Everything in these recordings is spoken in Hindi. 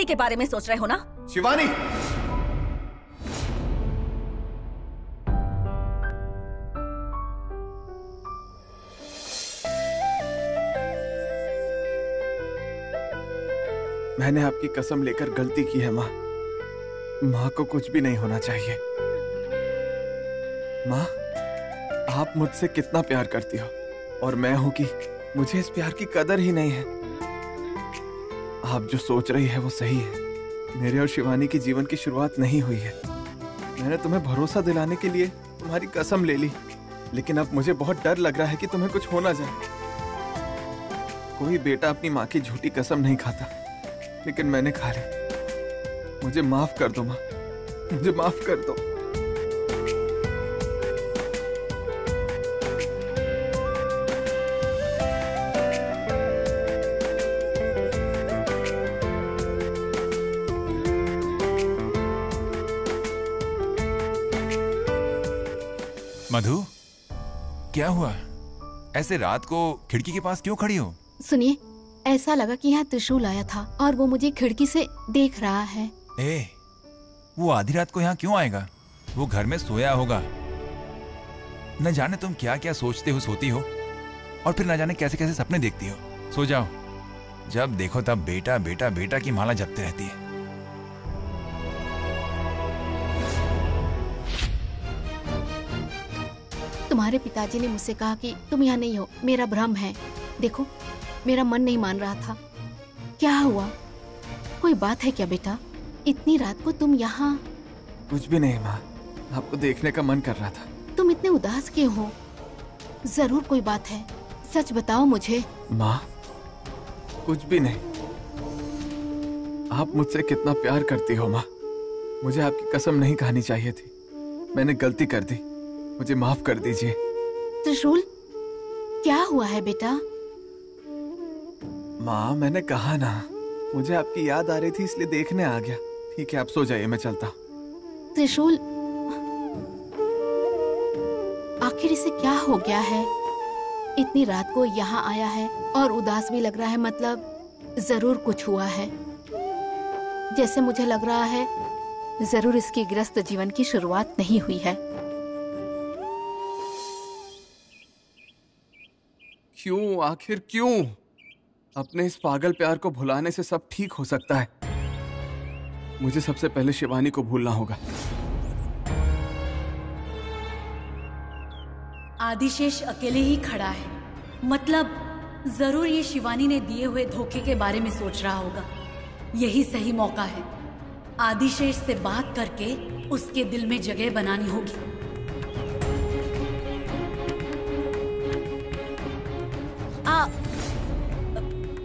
इसी के बारे में सोच रहे हो ना? शिवानी! मैंने आपकी कसम लेकर गलती की है, माँ। माँ को कुछ भी नहीं होना चाहिए। माँ, आप मुझसे कितना प्यार करती हो, और मैं हूँ कि मुझे इस प्यार की कदर ही नहीं है। आप जो सोच रही है वो सही है। मेरे और शिवानी की जीवन की शुरुआत नहीं हुई है। मैंने तुम्हें भरोसा दिलाने के लिए तुम्हारी कसम ले ली। लेकिन अब मुझे बहुत डर लग रहा है कि तुम्हें कुछ हो ना जाए। कोई बेटा अपनी माँ की झूठी कसम नहीं खाता। लेकिन मैंने खा ली। मुझे माफ़ कर दो माँ। मुझे माफ़ कर दो। मधु क्या हुआ? ऐसे रात को खिड़की के पास क्यों खड़ी हो? सुनिए ऐसा लगा कि यहाँ त्रिशूल आया था और वो मुझे खिड़की से देख रहा है। ए, वो आधी रात को यहाँ क्यों आएगा? वो घर में सोया होगा। न जाने तुम क्या क्या सोचते हो सोती हो और फिर न जाने कैसे कैसे सपने देखती हो। सो जाओ। जब देखो तब बेटा बेटा बेटा की माला जपते रहती है। तुम्हारे पिताजी ने मुझसे कहा कि तुम यहाँ नहीं हो मेरा भ्रम है। देखो मेरा मन नहीं मान रहा था। क्या हुआ? कोई बात है क्या बेटा? इतनी रात को तुम यहाँ? कुछ भी नहीं माँ आपको देखने का मन कर रहा था। तुम इतने उदास क्यों हो? ज़रूर कोई बात है सच बताओ मुझे। माँ कुछ भी नहीं। आप मुझसे कितना प्यार करती हो माँ। मुझे आपकी कसम नहीं खानी चाहिए थी। मैंने गलती कर दी। मुझे माफ़ कर दीजिए। त्रिशूल क्या हुआ है बेटा? माँ मैंने कहा ना मुझे आपकी याद आ रही थी इसलिए देखने आ गया। ठीक है आप सो जाइए मैं चलता त्रिशूल आखिर इसे क्या हो गया है? इतनी रात को यहाँ आया है और उदास भी लग रहा है मतलब ज़रूर कुछ हुआ है। जैसे मुझे लग रहा है ज़रूर इसकी ग्रस्त जीवन की शुरुआत नहीं हुई है। क्यों? आखिर क्यों? अपने इस पागल प्यार को भुलाने से सब ठीक हो सकता है। मुझे सबसे पहले शिवानी को भूलना होगा। आदिशेष अकेले ही खड़ा है। मतलब ज़रूर ये शिवानी ने दिए हुए धोखे के बारे में सोच रहा होगा। यही सही मौका है। आदिशेष से बात करके उसके दिल में जगह बनानी होगी।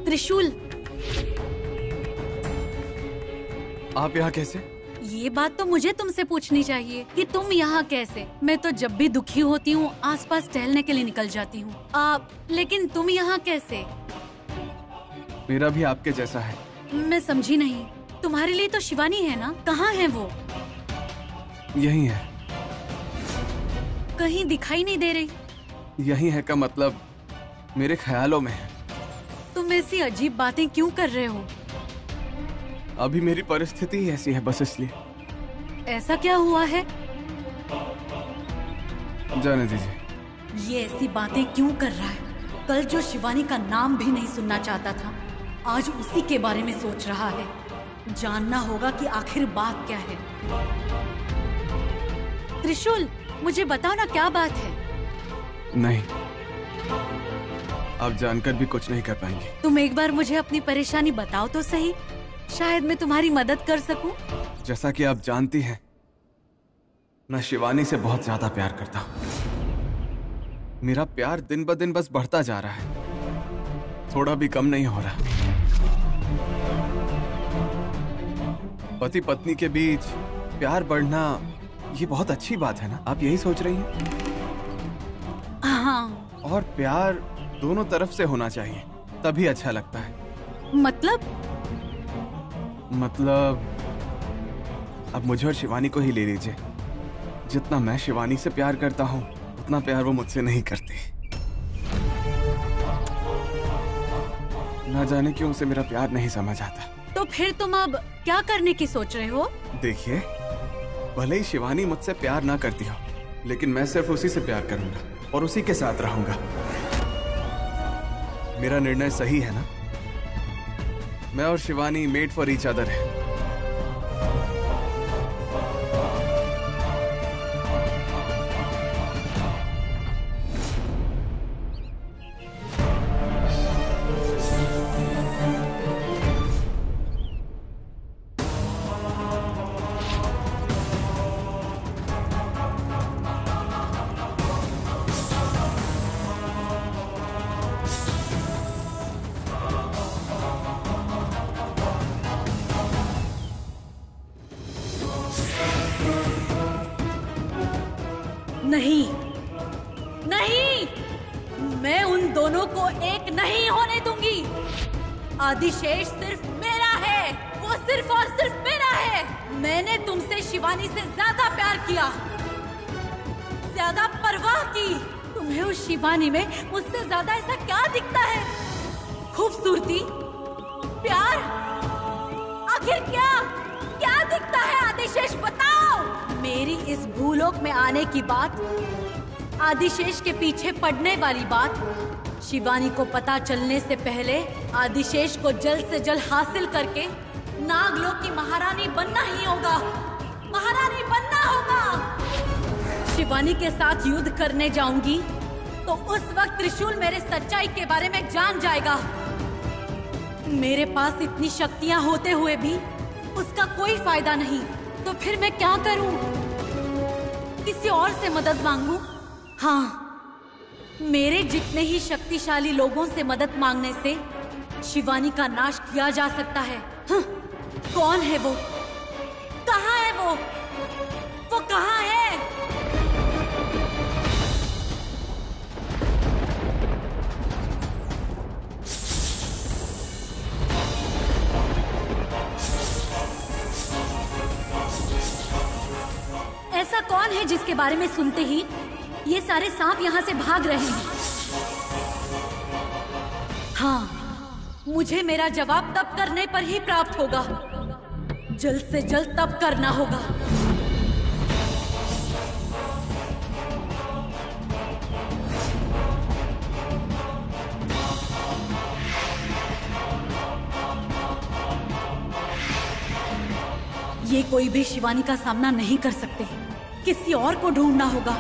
त्रिशूल। आप यहाँ कैसे? ये बात तो मुझे तुमसे पूछनी चाहिए कि तुम यहाँ कैसे? मैं तो जब भी दुखी होती हूँ आसपास टहलने के लिए निकल जाती हूँ। आप लेकिन तुम यहाँ कैसे? मेरा भी आपके जैसा है। मैं समझी नहीं। तुम्हारे लिए तो शिवानी है ना? कहाँ है वो? यही है। कहीं दिखाई नहीं दे रही। यही है का मतलब मेरे ख्यालों में है। तुम ऐसी अजीब बातें क्यों कर रहे हो? अभी मेरी परिस्थिति ही ऐसी है बस इसलिए। ऐसा क्या हुआ है? जाने दीजिए। ये ऐसी बातें क्यों कर रहा है? कल जो शिवानी का नाम भी नहीं सुनना चाहता था आज उसी के बारे में सोच रहा है। जानना होगा कि आखिर बात क्या है। त्रिशूल मुझे बताओ ना क्या बात है? नहीं। आप जानकर भी कुछ नहीं कर पाएँगे। तुम एक बार मुझे अपनी परेशानी बताओ तो सही। शायद मैं तुम्हारी मदद कर सकूँ। जैसा कि आप जानती हैं मैं शिवानी से बहुत ज़्यादा प्यार करता हूँ। मेरा प्यार दिन ब दिन बस बढ़ता जा रहा है। थोड़ा भी कम नहीं हो रहा। पति पत्नी के बीच प्यार बढ़ना ये बहुत अच्छी बात है ना? आप यही सोच रही हैं? हाँ। और प्यार दोनों तरफ़ से होना चाहिए। तभी अच्छा लगता है। मतलब? मतलब अब मुझे और शिवानी को ही ले लीजिए। जितना मैं शिवानी से प्यार करता हूँ उतना प्यार वो मुझसे नहीं करती। ना जाने क्यों उसे मेरा प्यार नहीं समझ आता। तो फिर तुम अब क्या करने की सोच रहे हो? देखिए भले ही शिवानी मुझसे प्यार ना करती हो लेकिन मैं सिर्फ़ उसी से प्यार करूँगा और उसी के साथ रहूँगा। मेरा निर्णय सही है ना? मैं और Shivani made for each other है। नहीं। नहीं! मैं उन दोनों को एक नहीं होने दूँगी। आदिशेष सिर्फ़ मेरा है। वो सिर्फ़ और सिर्फ़ मेरा है। मैंने तुमसे शिवानी से ज़्यादा प्यार किया। ज़्यादा परवाह की। तुम्हें उस शिवानी में मुझसे ज़्यादा ऐसा क्या दिखता है? खूबसूरती? प्यार? आखिर क्या? क्या दिखता है आदिशेष? बताओ। मेरी इस भूलोक में आने की बात, आदिशेष के पीछे पड़ने वाली बात, शिवानी को पता चलने से पहले आदिशेष को जल्द से जल्द हासिल करके नागलोक की महारानी बनना ही होगा। महारानी बनना होगा। शिवानी के साथ युद्ध करने जाऊँगी तो उस वक्त त्रिशूल मेरे सच्चाई के बारे में जान जाएगा। मेरे पास इतनी शक्तियाँ होते हुए भी उसका कोई फ़ायदा नहीं। तो फिर मैं क्या करूँ? किसी और से मदद मांगू? हाँ मेरे जितने ही शक्तिशाली लोगों से मदद मांगने से शिवानी का नाश किया जा सकता है। हाँ, कौन है वो? कहाँ है वो? वो कहाँ है? है जिसके बारे में सुनते ही ये सारे सांप यहाँ से भाग रहे हैं। हाँ मुझे मेरा जवाब तब करने पर ही प्राप्त होगा। जल्द से जल्द तब करना होगा। ये कोई भी शिवानी का सामना नहीं कर सकते। किसी और को ढूंढना होगा।